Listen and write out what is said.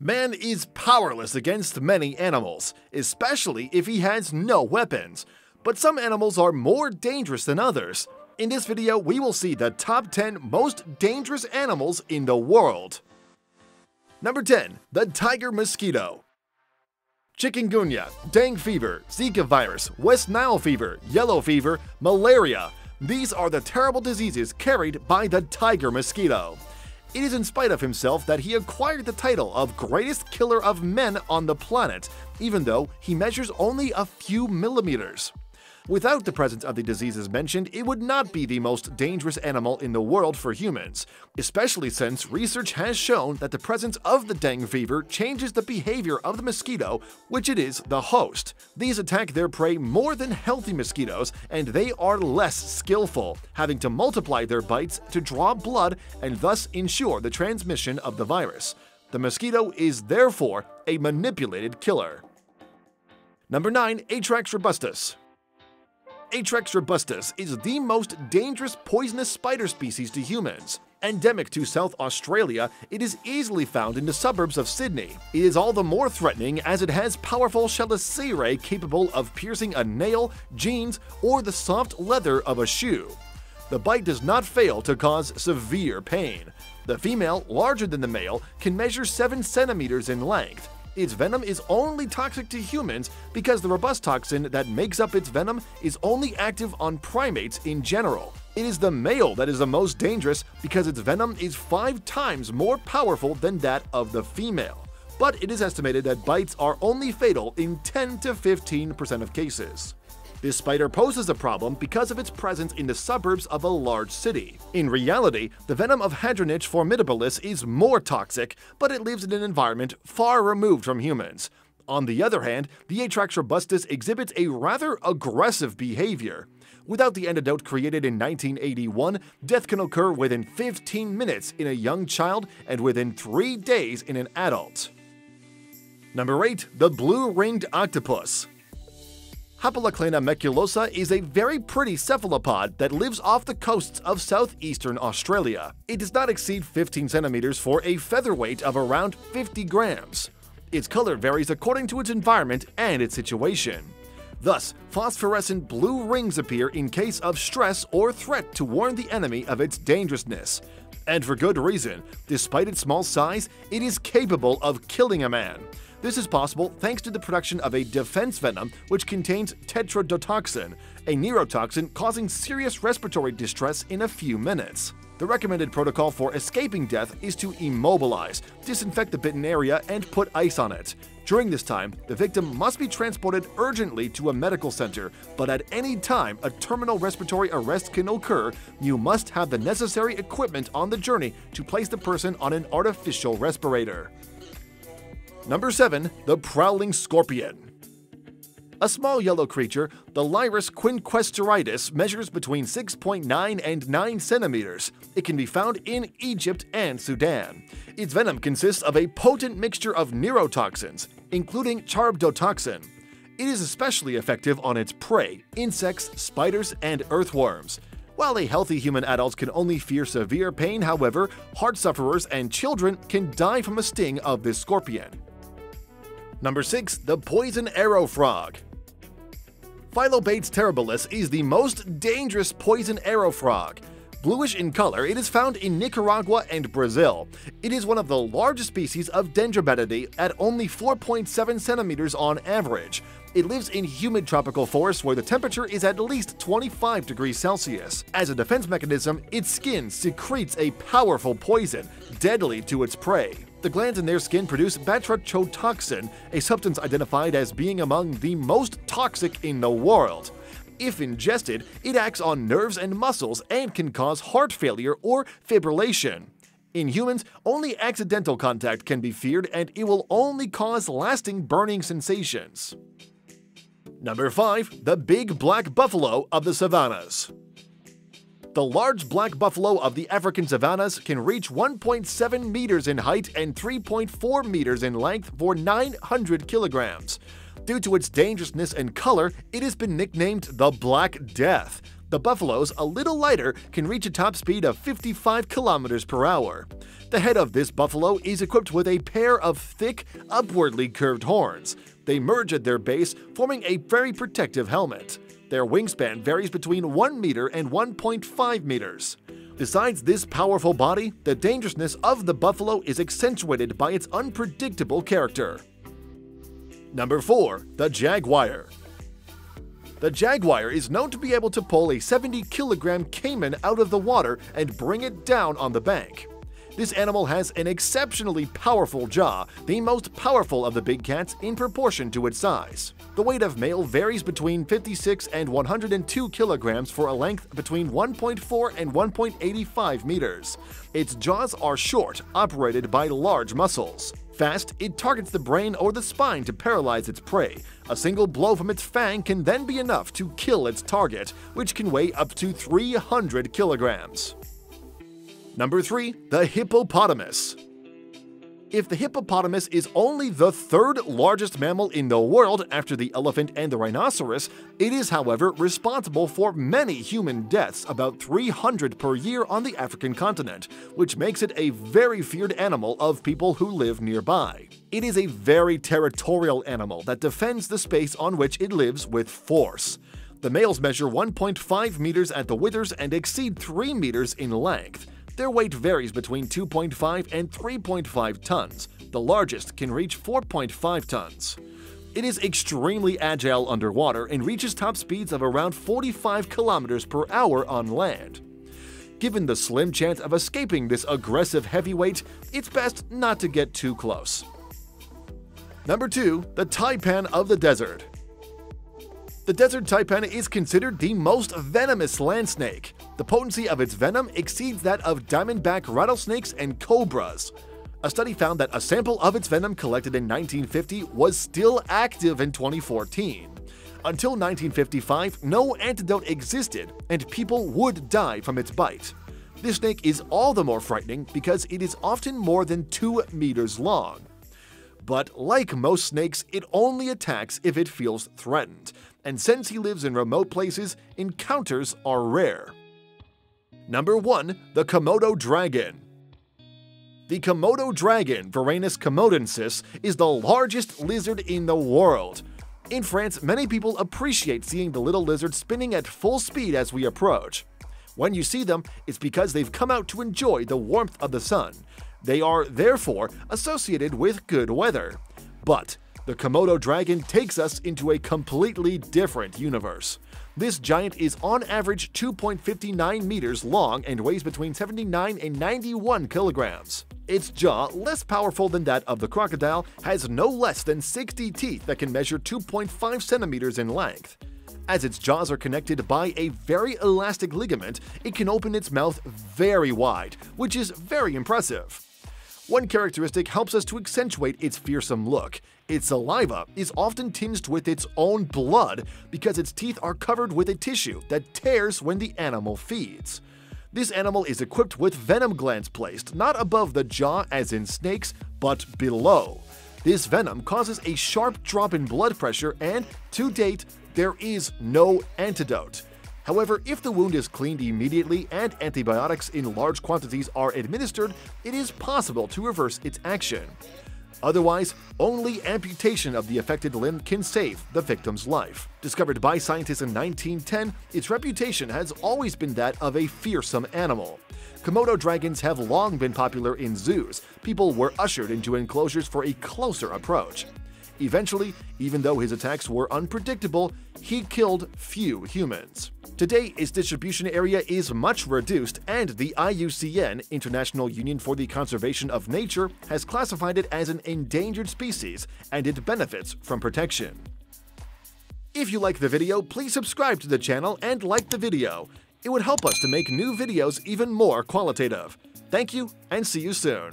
Man is powerless against many animals, especially if he has no weapons. But some animals are more dangerous than others. In this video, we will see the top 10 most dangerous animals in the world. Number 10. The Tiger Mosquito Chikungunya, dengue fever, Zika virus, West Nile fever, yellow fever, malaria. These are the terrible diseases carried by the tiger mosquito. It is in spite of himself that he acquired the title of greatest killer of men on the planet, even though he measures only a few millimeters. Without the presence of the diseases mentioned, it would not be the most dangerous animal in the world for humans, especially since research has shown that the presence of the dengue fever changes the behavior of the mosquito, which it is the host. These attack their prey more than healthy mosquitoes, and they are less skillful, having to multiply their bites to draw blood and thus ensure the transmission of the virus. The mosquito is therefore a manipulated killer. Number 9. Atrax robustus Atrax robustus is the most dangerous poisonous spider species to humans. Endemic to South Australia, it is easily found in the suburbs of Sydney. It is all the more threatening as it has powerful chelicerae capable of piercing a nail, jeans, or the soft leather of a shoe. The bite does not fail to cause severe pain. The female, larger than the male, can measure 7 centimeters in length, its venom is only toxic to humans because the robustoxin that makes up its venom is only active on primates in general. It is the male that is the most dangerous because its venom is five times more powerful than that of the female. But it is estimated that bites are only fatal in 10 to 15% of cases. This spider poses a problem because of its presence in the suburbs of a large city. In reality, the venom of Hadronyche formidabilis is more toxic, but it lives in an environment far removed from humans. On the other hand, the Atrax robustus exhibits a rather aggressive behavior. Without the antidote created in 1981, death can occur within 15 minutes in a young child and within 3 days in an adult. Number 8. The Blue Ringed Octopus Hapalochlaena maculosa is a very pretty cephalopod that lives off the coasts of southeastern Australia. It does not exceed 15 centimeters for a featherweight of around 50 grams. Its color varies according to its environment and its situation. Thus, phosphorescent blue rings appear in case of stress or threat to warn the enemy of its dangerousness. And for good reason, despite its small size, it is capable of killing a man. This is possible thanks to the production of a defense venom which contains tetrodotoxin, a neurotoxin causing serious respiratory distress in a few minutes. The recommended protocol for escaping death is to immobilize, disinfect the bitten area, and put ice on it. During this time, the victim must be transported urgently to a medical center, but at any time a terminal respiratory arrest can occur, you must have the necessary equipment on the journey to place the person on an artificial respirator. Number 7. The Prowling Scorpion a small yellow creature, the Leiurus quinquestriatus measures between 6.9 and 9 centimeters. It can be found in Egypt and Sudan. Its venom consists of a potent mixture of neurotoxins, including charybdotoxin. It is especially effective on its prey, insects, spiders, and earthworms. While a healthy human adult can only fear severe pain, however, heart sufferers and children can die from a sting of this scorpion. Number 6. The Poison Arrow Frog Phyllobates terribilis is the most dangerous poison arrow frog. Bluish in color, it is found in Nicaragua and Brazil. It is one of the largest species of Dendrobatidae at only 4.7 centimeters on average. It lives in humid tropical forests where the temperature is at least 25 degrees Celsius. As a defense mechanism, its skin secretes a powerful poison, deadly to its prey. The glands in their skin produce batrachotoxin, a substance identified as being among the most toxic in the world. If ingested, it acts on nerves and muscles and can cause heart failure or fibrillation. In humans, only accidental contact can be feared and it will only cause lasting burning sensations. Number 5. The Big Black Buffalo of the Savannas The large black buffalo of the African savannas can reach 1.7 meters in height and 3.4 meters in length for 900 kilograms. Due to its dangerousness and color, it has been nicknamed the Black Death. The buffaloes, a little lighter, can reach a top speed of 55 kilometers per hour. The head of this buffalo is equipped with a pair of thick, upwardly curved horns. They merge at their base, forming a very protective helmet. Their wingspan varies between 1 meter and 1.5 meters. Besides this powerful body, the dangerousness of the buffalo is accentuated by its unpredictable character. Number 4. The Jaguar The jaguar is known to be able to pull a 70 kilogram caiman out of the water and bring it down on the bank. This animal has an exceptionally powerful jaw, the most powerful of the big cats in proportion to its size. The weight of male varies between 56 and 102 kilograms for a length between 1.4 and 1.85 meters. Its jaws are short, operated by large muscles. Fast, it targets the brain or the spine to paralyze its prey. A single blow from its fang can then be enough to kill its target, which can weigh up to 300 kilograms. Number 3. The Hippopotamus if the hippopotamus is only the third largest mammal in the world after the elephant and the rhinoceros, it is, however, responsible for many human deaths, about 300 per year on the African continent, which makes it a very feared animal of people who live nearby. It is a very territorial animal that defends the space on which it lives with force. The males measure 1.5 meters at the withers and exceed 3 meters in length. Their weight varies between 2.5 and 3.5 tons. The largest can reach 4.5 tons. It is extremely agile underwater and reaches top speeds of around 45 kilometers per hour on land. Given the slim chance of escaping this aggressive heavyweight, it's best not to get too close. Number 2. The Taipan of the Desert the desert taipan is considered the most venomous land snake. The potency of its venom exceeds that of diamondback rattlesnakes and cobras. A study found that a sample of its venom collected in 1950 was still active in 2014. Until 1955, no antidote existed, and people would die from its bite. This snake is all the more frightening because it is often more than 2 meters long. But like most snakes, it only attacks if it feels threatened, and since he lives in remote places, encounters are rare. Number 1. The Komodo Dragon The Komodo dragon, Varanus komodoensis, is the largest lizard in the world. In France, many people appreciate seeing the little lizard spinning at full speed as we approach. When you see them, it's because they've come out to enjoy the warmth of the sun. They are, therefore, associated with good weather. But the Komodo dragon takes us into a completely different universe. This giant is on average 2.59 meters long and weighs between 79 and 91 kilograms. Its jaw, less powerful than that of the crocodile, has no less than 60 teeth that can measure 2.5 centimeters in length. As its jaws are connected by a very elastic ligament, it can open its mouth very wide, which is very impressive. One characteristic helps us to accentuate its fearsome look. Its saliva is often tinged with its own blood because its teeth are covered with a tissue that tears when the animal feeds. This animal is equipped with venom glands placed not above the jaw as in snakes, but below. This venom causes a sharp drop in blood pressure and, to date, there is no antidote. However, if the wound is cleaned immediately and antibiotics in large quantities are administered, it is possible to reverse its action. Otherwise, only amputation of the affected limb can save the victim's life. Discovered by scientists in 1910, its reputation has always been that of a fearsome animal. Komodo dragons have long been popular in zoos. People were ushered into enclosures for a closer approach. Eventually, even though his attacks were unpredictable, he killed few humans. Today, its distribution area is much reduced, and the IUCN, International Union for the Conservation of Nature, has classified it as an endangered species, and it benefits from protection. If you like the video, please subscribe to the channel and like the video. It would help us to make new videos even more qualitative. Thank you, and see you soon.